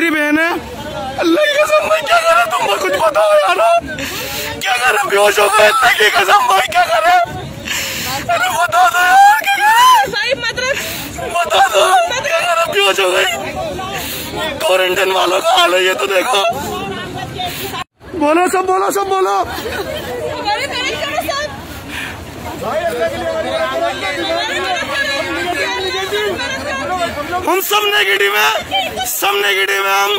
मेरी बहन है। अल्लाह की कसम भाई क्या करे तुम? कुछ बताओ यार। क्या करे? बेहोश हो गए। अल्लाह की कसम भाई क्या करे? अरे बता दो यार क्या करे? भाई बता दो। क्या करे? बेहोश हो गई। क्वारंटाइन वालों का हाल है ये तो देखो। बोलो सब बोलो सब बोलो। हम सब नेगेटिव है। सब नेगेटिव है हम।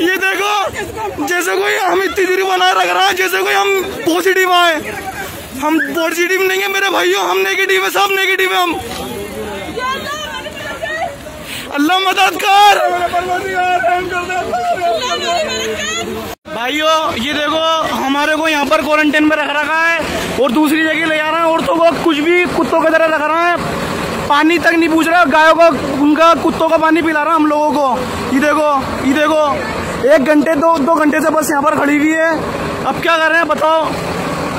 ये देखो जैसे कोई हम इतनी दूरी बनाए रख रहा है जैसे कोई हम पॉजिटिव आए। हम पॉजिटिव नहीं है मेरे भाइयों हम नेगेटिव है सब नेगेटिव है हम। अल्लाह मदद कर। भाइयों ये देखो हमारे को यहाँ पर क्वारंटाइन में रख रखा है और दूसरी जगह ले जा रहा है औरतों को कुछ भी कुत्तों की तरह रख रहा है। पानी तक नहीं पूछ रहा, गायों को, उनका कुत्तों का पानी पिला रहा हम लोगों को। ये देखो ये देखो, एक घंटे, दो दो घंटे से बस यहाँ पर खड़ी हुई है। अब क्या कर रहे हैं बताओ?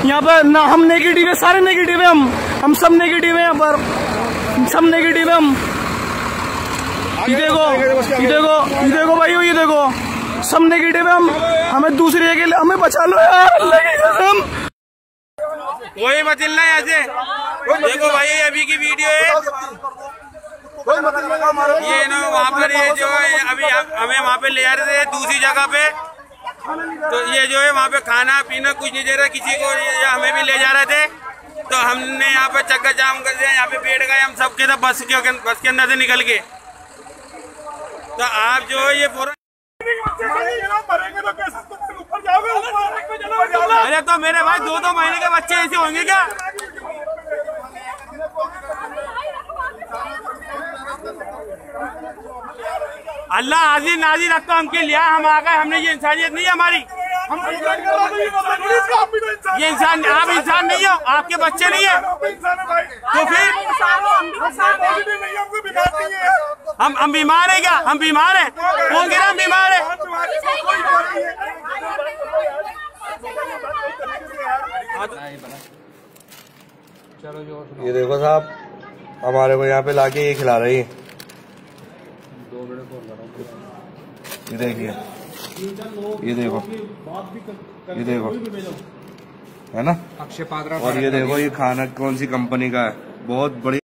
यहाँ पर ना, हम नेगेटिव है, सारे नेगेटिव है हम। हम सब नेगेटिव है यहाँ पर। सब नेगेटिव है हम। ये देखो ये देखो ये देखो भाइयों ये देखो। सब नेगेटिव है हम। हमें दूसरी जगह हमें बचा लो यार की कसम वही मत हिलना यहाँ से देखो भाई अभी की है ये ना वहाँ पर ये जो है अभी हमें वहाँ पे ले जा रहे थे दूसरी जगह पे। तो ये जो है वहाँ पे खाना पीना कुछ नहीं दे रहा किसी को ये हमें भी ले जा रहे थे। तो हमने यहाँ पे चक्कर जाम कर दिया यहाँ पे बैठ गए हम सबके सब बस के बस के अंदर से निकल के तो आप जो है ये फ़ौरन अरे तो मेरे भाई दो दो महीने के बच्चे ऐसे होंगे क्या? अल्लाह आजी नाजी रखता हमके लिया हम आ गए हमने ये इंसानियत नहीं है हमारी। ये इंसान आप इंसान नहीं हो आपके बच्चे नहीं है। तो फिर हम हम बीमार है। क्या? हम बीमार है? कौन कह रहा हम बीमार है। ये देखो साहब हमारे को यहाँ पे लाके ये खिला रही है। ये देखिए। ये देखो। ये देखो। है ना? और ये देखो ये खाना कौन सी कंपनी का है? बहुत बड़ी